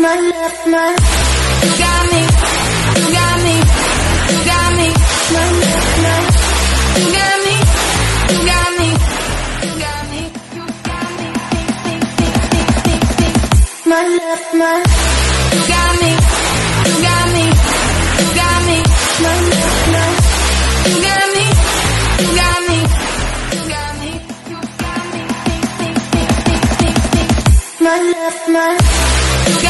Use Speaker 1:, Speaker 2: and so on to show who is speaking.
Speaker 1: my love, my you got me, you got me, you got me, my love, my you got me, you got me, you got me, you got me, think, think, think, think, think, think. my love, my you got me, you got me, you got me, my love, my you got me, you got me, you got me, you got me, think, think, think, think, think, think. my love, my you got me.